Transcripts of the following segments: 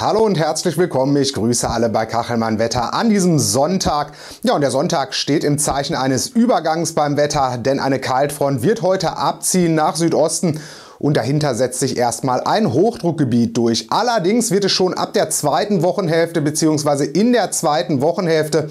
Hallo und herzlich willkommen. Ich grüße alle bei Kachelmann Wetter an diesem Sonntag. Ja, und der Sonntag steht im Zeichen eines Übergangs beim Wetter, denn eine Kaltfront wird heute abziehen nach Südosten und dahinter setzt sich erstmal ein Hochdruckgebiet durch. Allerdings wird es schon ab der zweiten Wochenhälfte bzw. in der zweiten Wochenhälfte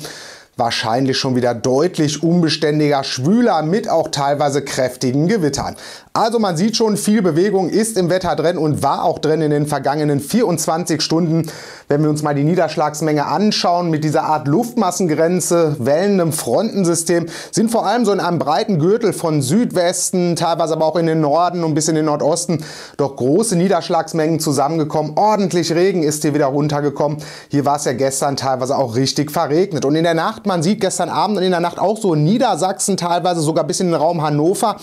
wahrscheinlich schon wieder deutlich unbeständiger, schwüler mit auch teilweise kräftigen Gewittern. Also man sieht schon, viel Bewegung ist im Wetter drin und war auch drin in den vergangenen 24 Stunden. Wenn wir uns mal die Niederschlagsmenge anschauen mit dieser Art Luftmassengrenze, wellendem Frontensystem, sind vor allem so in einem breiten Gürtel von Südwesten, teilweise aber auch in den Norden und bis in den Nordosten doch große Niederschlagsmengen zusammengekommen. Ordentlich Regen ist hier wieder runtergekommen. Hier war es ja gestern teilweise auch richtig verregnet. Und in der Nacht, man sieht gestern Abend und in der Nacht auch so Niedersachsen, teilweise sogar bis in den Raum Hannover,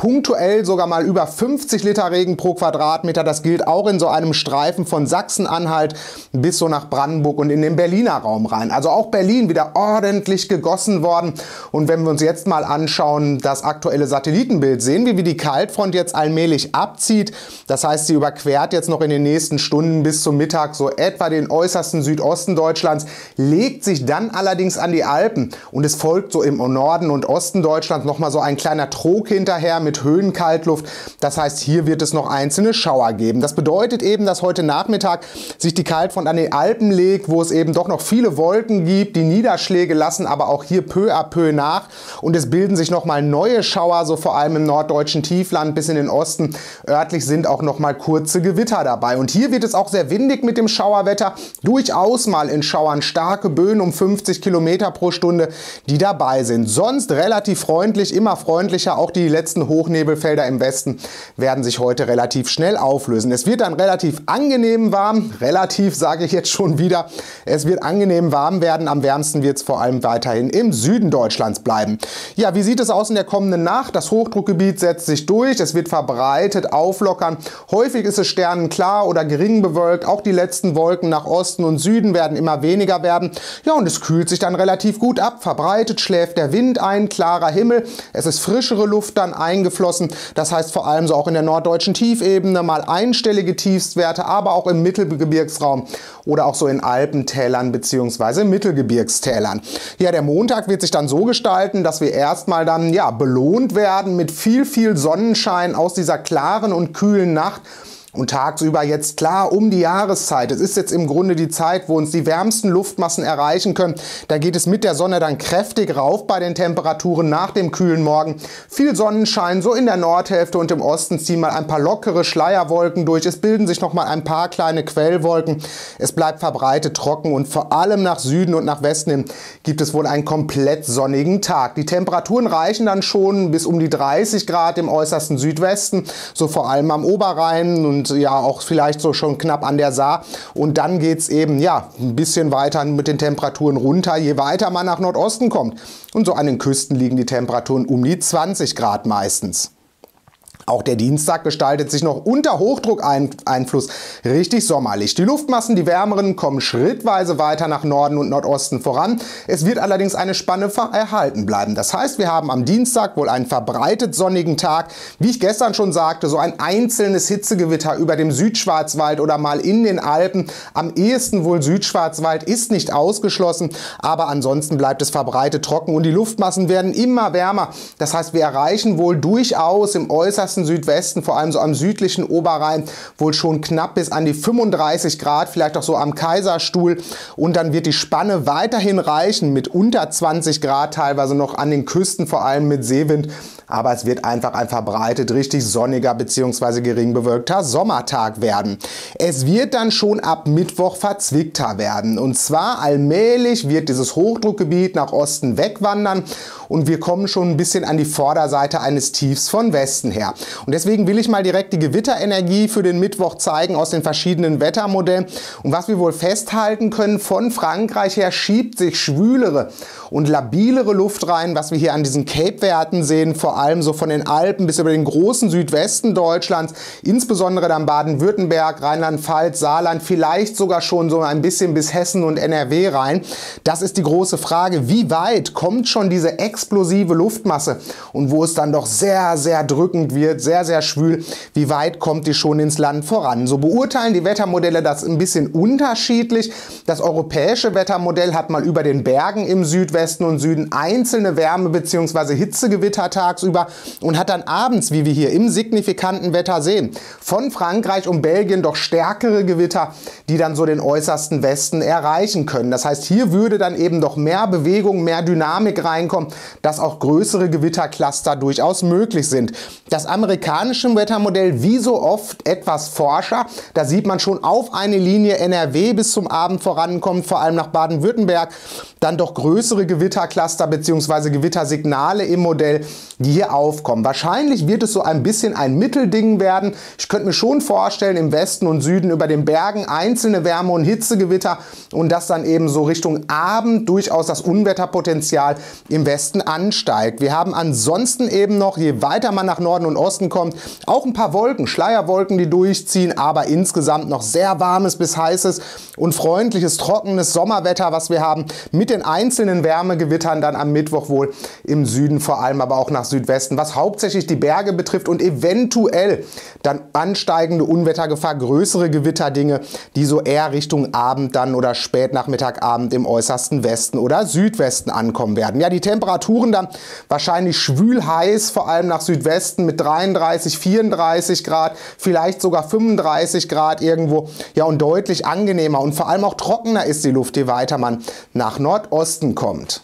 punktuell sogar mal über 50 Liter Regen pro Quadratmeter. Das gilt auch in so einem Streifen von Sachsen-Anhalt bis so nach Brandenburg und in den Berliner Raum rein. Also auch Berlin wieder ordentlich gegossen worden. Und wenn wir uns jetzt mal anschauen, das aktuelle Satellitenbild, sehen wir, wie die Kaltfront jetzt allmählich abzieht. Das heißt, sie überquert jetzt noch in den nächsten Stunden bis zum Mittag so etwa den äußersten Südosten Deutschlands, legt sich dann allerdings an die Alpen und es folgt so im Norden und Osten Deutschlands nochmal so ein kleiner Trog hinterher mit Höhenkaltluft. Das heißt, hier wird es noch einzelne Schauer geben. Das bedeutet eben, dass heute Nachmittag sich die Kaltfront an die Alpen legt, wo es eben doch noch viele Wolken gibt. Die Niederschläge lassen aber auch hier peu à peu nach und es bilden sich noch mal neue Schauer, so vor allem im norddeutschen Tiefland bis in den Osten. Örtlich sind auch noch mal kurze Gewitter dabei. Und hier wird es auch sehr windig mit dem Schauerwetter. Durchaus mal in Schauern starke Böen um 50 Kilometer pro Stunde, die dabei sind. Sonst relativ freundlich, immer freundlicher. Auch die letzten Hoch Hochnebelfelder im Westen werden sich heute relativ schnell auflösen. Es wird dann relativ angenehm warm, relativ sage ich jetzt schon wieder. Es wird angenehm warm werden. Am wärmsten wird es vor allem weiterhin im Süden Deutschlands bleiben. Ja, wie sieht es aus in der kommenden Nacht? Das Hochdruckgebiet setzt sich durch. Es wird verbreitet auflockern. Häufig ist es sternenklar oder gering bewölkt. Auch die letzten Wolken nach Osten und Süden werden immer weniger werden. Ja, und es kühlt sich dann relativ gut ab. Verbreitet schläft der Wind ein, klarer Himmel. Es ist frischere Luft dann eingeflossen. Das heißt vor allem so auch in der norddeutschen Tiefebene mal einstellige Tiefstwerte, aber auch im Mittelgebirgsraum oder auch so in Alpentälern bzw. Mittelgebirgstälern. Ja, der Montag wird sich dann so gestalten, dass wir erstmal dann ja belohnt werden mit viel, viel Sonnenschein aus dieser klaren und kühlen Nacht und tagsüber jetzt klar um die Jahreszeit. Es ist jetzt im Grunde die Zeit, wo uns die wärmsten Luftmassen erreichen können. Da geht es mit der Sonne dann kräftig rauf bei den Temperaturen nach dem kühlen Morgen. Viel Sonnenschein, so in der Nordhälfte und im Osten ziehen mal ein paar lockere Schleierwolken durch. Es bilden sich noch mal ein paar kleine Quellwolken. Es bleibt verbreitet trocken und vor allem nach Süden und nach Westen hin gibt es wohl einen komplett sonnigen Tag. Die Temperaturen reichen dann schon bis um die 30 Grad im äußersten Südwesten, so vor allem am Oberrhein und und ja auch vielleicht so schon knapp an der Saar. Und dann geht es eben ja ein bisschen weiter mit den Temperaturen runter, je weiter man nach Nordosten kommt. Und so an den Küsten liegen die Temperaturen um die 20 Grad meistens. Auch der Dienstag gestaltet sich noch unter Hochdruckeinfluss richtig sommerlich. Die Luftmassen, die wärmeren, kommen schrittweise weiter nach Norden und Nordosten voran. Es wird allerdings eine Spanne erhalten bleiben. Das heißt, wir haben am Dienstag wohl einen verbreitet sonnigen Tag. Wie ich gestern schon sagte, so ein einzelnes Hitzegewitter über dem Südschwarzwald oder mal in den Alpen. Am ehesten wohl Südschwarzwald ist nicht ausgeschlossen, aber ansonsten bleibt es verbreitet trocken und die Luftmassen werden immer wärmer. Das heißt, wir erreichen wohl durchaus im äußersten äußersten Südwesten, vor allem so am südlichen Oberrhein, wohl schon knapp bis an die 35 Grad, vielleicht auch so am Kaiserstuhl. Und dann wird die Spanne weiterhin reichen mit unter 20 Grad, teilweise noch an den Küsten, vor allem mit Seewind. Aber es wird einfach ein verbreitet richtig sonniger bzw. gering bewölkter Sommertag werden. Es wird dann schon ab Mittwoch verzwickter werden. Und zwar allmählich wird dieses Hochdruckgebiet nach Osten wegwandern und wir kommen schon ein bisschen an die Vorderseite eines Tiefs von Westen her. Und deswegen will ich mal direkt die Gewitterenergie für den Mittwoch zeigen aus den verschiedenen Wettermodellen. Und was wir wohl festhalten können, von Frankreich her schiebt sich schwülere und labilere Luft rein, was wir hier an diesen Cape-Werten sehen, vor allem so von den Alpen bis über den großen Südwesten Deutschlands, insbesondere dann Baden-Württemberg, Rheinland-Pfalz, Saarland, vielleicht sogar schon so ein bisschen bis Hessen und NRW rein. Das ist die große Frage, wie weit kommt schon diese extra explosive Luftmasse und wo es dann doch sehr, sehr drückend wird, sehr, sehr schwül. Wie weit kommt die schon ins Land voran? So beurteilen die Wettermodelle das ein bisschen unterschiedlich. Das europäische Wettermodell hat mal über den Bergen im Südwesten und Süden einzelne Wärme- bzw. Hitzegewitter tagsüber und hat dann abends, wie wir hier im signifikanten Wetter sehen, von Frankreich und Belgien doch stärkere Gewitter, die dann so den äußersten Westen erreichen können. Das heißt, hier würde dann eben doch mehr Bewegung, mehr Dynamik reinkommen, dass auch größere Gewittercluster durchaus möglich sind. Das amerikanische Wettermodell, wie so oft etwas forscher, da sieht man schon auf eine Linie NRW bis zum Abend vorankommt, vor allem nach Baden-Württemberg, dann doch größere Gewittercluster bzw. Gewittersignale im Modell, die hier aufkommen. Wahrscheinlich wird es so ein bisschen ein Mittelding werden. Ich könnte mir schon vorstellen, im Westen und Süden über den Bergen einzelne Wärme- und Hitzegewitter und das dann eben so Richtung Abend durchaus das Unwetterpotenzial im Westen ansteigt. Wir haben ansonsten eben noch, je weiter man nach Norden und Osten kommt, auch ein paar Wolken, Schleierwolken, die durchziehen, aber insgesamt noch sehr warmes bis heißes und freundliches, trockenes Sommerwetter, was wir haben, mit den einzelnen Wärmegewittern dann am Mittwoch wohl im Süden, vor allem aber auch nach Südwesten, was hauptsächlich die Berge betrifft und eventuell dann ansteigende Unwettergefahr, größere Gewitterdinge, die so eher Richtung Abend dann oder Spätnachmittagabend im äußersten Westen oder Südwesten ankommen werden. Ja, die Temperaturen dann wahrscheinlich schwül heiß, vor allem nach Südwesten mit 33, 34 Grad, vielleicht sogar 35 Grad irgendwo. Ja, und deutlich angenehmer und vor allem auch trockener ist die Luft, je weiter man nach Nordosten kommt.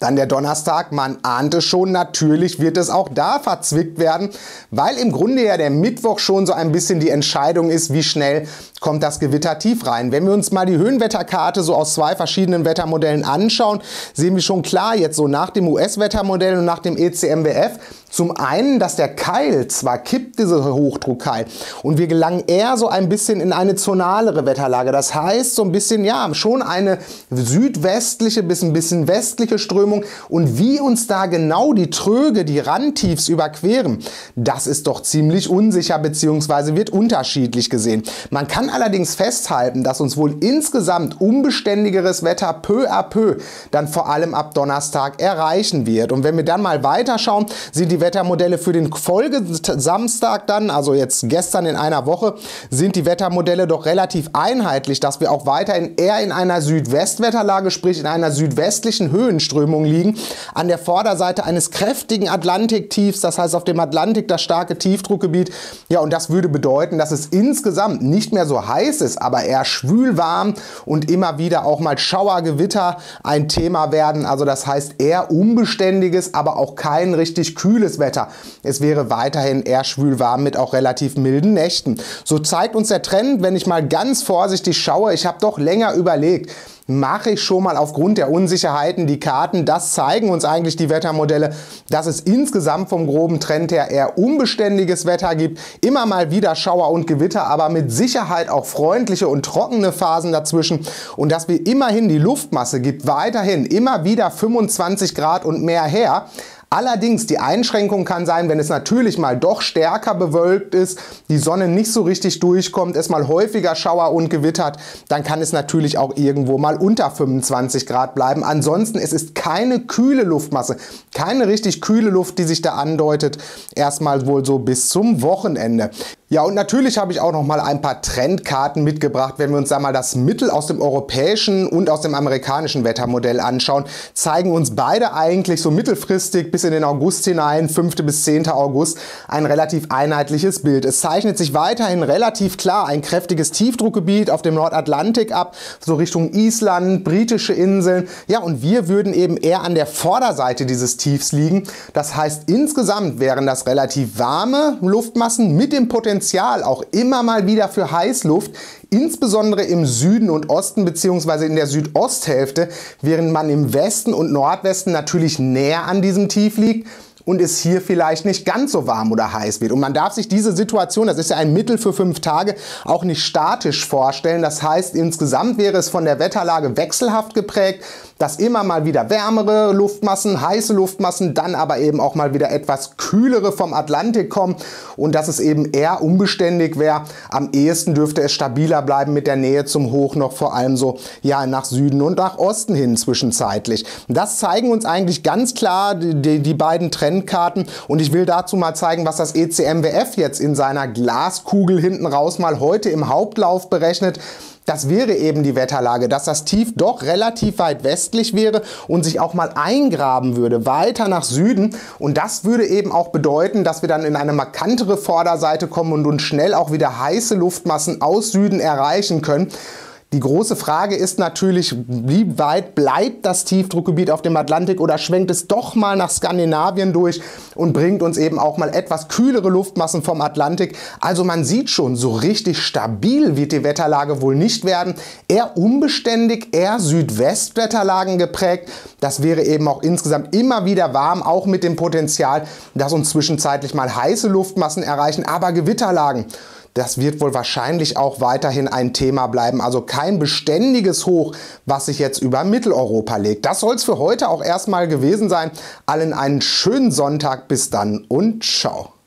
Dann der Donnerstag, man ahnte schon, natürlich wird es auch da verzwickt werden, weil im Grunde ja der Mittwoch schon so ein bisschen die Entscheidung ist, wie schnell kommt das Gewitter tief rein. Wenn wir uns mal die Höhenwetterkarte so aus zwei verschiedenen Wettermodellen anschauen, sehen wir schon klar jetzt so nach dem US-Wettermodell und nach dem ECMWF, zum einen, dass der Keil zwar kippt, diese Hochdruckkeil, und wir gelangen eher so ein bisschen in eine zonalere Wetterlage. Das heißt so ein bisschen, ja, schon eine südwestliche bis ein bisschen westliche Strömung. Und wie uns da genau die Tröge, die Randtiefs überqueren, das ist doch ziemlich unsicher bzw. wird unterschiedlich gesehen. Man kann allerdings festhalten, dass uns wohl insgesamt unbeständigeres Wetter peu à peu dann vor allem ab Donnerstag erreichen wird. Und wenn wir dann mal weiterschauen, sind die Wettermodelle für den Folgesamstag dann, also jetzt gestern in einer Woche, sind die Wettermodelle doch relativ einheitlich, dass wir auch weiterhin eher in einer Südwestwetterlage, sprich in einer südwestlichen Höhenströmung liegen, an der Vorderseite eines kräftigen Atlantiktiefs, das heißt auf dem Atlantik das starke Tiefdruckgebiet. Ja, und das würde bedeuten, dass es insgesamt nicht mehr so heiß ist, aber eher schwül warm und immer wieder auch mal Schauergewitter ein Thema werden. Also das heißt eher unbeständiges, aber auch kein richtig kühles kühles Wetter. Es wäre weiterhin eher schwül warm mit auch relativ milden Nächten. So zeigt uns der Trend, wenn ich mal ganz vorsichtig schaue, ich habe doch länger überlegt, mache ich schon mal aufgrund der Unsicherheiten die Karten. Das zeigen uns eigentlich die Wettermodelle, dass es insgesamt vom groben Trend her eher unbeständiges Wetter gibt. Immer mal wieder Schauer und Gewitter, aber mit Sicherheit auch freundliche und trockene Phasen dazwischen. Und dass wir immerhin die Luftmasse gibt weiterhin immer wieder 25 Grad und mehr her. Allerdings, die Einschränkung kann sein, wenn es natürlich mal doch stärker bewölkt ist, die Sonne nicht so richtig durchkommt, es mal häufiger Schauer und gewittert, dann kann es natürlich auch irgendwo mal unter 25 Grad bleiben. Ansonsten, es ist keine kühle Luftmasse, keine richtig kühle Luft, die sich da andeutet, erstmal wohl so bis zum Wochenende. Ja, und natürlich habe ich auch noch mal ein paar Trendkarten mitgebracht. Wenn wir uns da mal das Mittel aus dem europäischen und aus dem amerikanischen Wettermodell anschauen, zeigen uns beide eigentlich so mittelfristig bis in den August hinein, 5. bis 10. August, ein relativ einheitliches Bild. Es zeichnet sich weiterhin relativ klar ein kräftiges Tiefdruckgebiet auf dem Nordatlantik ab, so Richtung Island, britische Inseln. Ja, und wir würden eben eher an der Vorderseite dieses Tiefs liegen. Das heißt, insgesamt wären das relativ warme Luftmassen mit dem Potenzial Potenzial auch immer mal wieder für Heißluft, insbesondere im Süden und Osten bzw. in der Südosthälfte, während man im Westen und Nordwesten natürlich näher an diesem Tief liegt und es hier vielleicht nicht ganz so warm oder heiß wird. Und man darf sich diese Situation, das ist ja ein Mittel für fünf Tage, auch nicht statisch vorstellen. Das heißt, insgesamt wäre es von der Wetterlage wechselhaft geprägt. Dass immer mal wieder wärmere Luftmassen, heiße Luftmassen, dann aber eben auch mal wieder etwas kühlere vom Atlantik kommen und dass es eben eher unbeständig wäre. Am ehesten dürfte es stabiler bleiben mit der Nähe zum Hoch noch vor allem so ja nach Süden und nach Osten hin zwischenzeitlich. Das zeigen uns eigentlich ganz klar die, die beiden Trendkarten und ich will dazu mal zeigen, was das ECMWF jetzt in seiner Glaskugel hinten raus mal heute im Hauptlauf berechnet. Das wäre eben die Wetterlage, dass das Tief doch relativ weit westlich wäre und sich auch mal eingraben würde, weiter nach Süden. Und das würde eben auch bedeuten, dass wir dann in eine markantere Vorderseite kommen und uns schnell auch wieder heiße Luftmassen aus Süden erreichen können. Die große Frage ist natürlich, wie weit bleibt das Tiefdruckgebiet auf dem Atlantik oder schwenkt es doch mal nach Skandinavien durch und bringt uns eben auch mal etwas kühlere Luftmassen vom Atlantik. Also man sieht schon, so richtig stabil wird die Wetterlage wohl nicht werden. Eher unbeständig, eher Südwestwetterlagen geprägt. Das wäre eben auch insgesamt immer wieder warm, auch mit dem Potenzial, dass uns zwischenzeitlich mal heiße Luftmassen erreichen, aber Gewitterlagen. Das wird wohl wahrscheinlich auch weiterhin ein Thema bleiben. Also kein beständiges Hoch, was sich jetzt über Mitteleuropa legt. Das soll es für heute auch erstmal gewesen sein. Allen einen schönen Sonntag. Bis dann und ciao.